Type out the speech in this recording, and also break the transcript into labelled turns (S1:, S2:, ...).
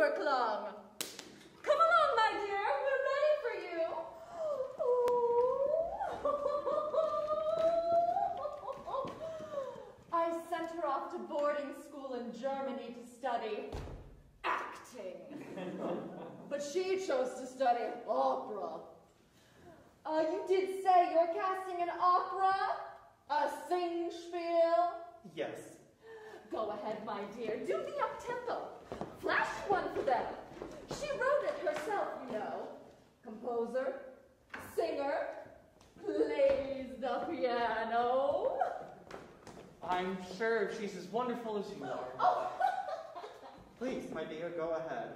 S1: Silberklang. Come along, my dear. We're ready for you. I sent her off to boarding school in Germany to study acting. but she chose to study opera. Uh, you did say you're casting an opera? A singspiel?
S2: Yes.
S1: Go ahead, my dear. Do the up-tempo. One for them. She wrote it herself, you know. Composer, singer, plays the piano.
S2: I'm sure she's as wonderful as you are.
S1: Oh.
S2: Please, my dear, go ahead.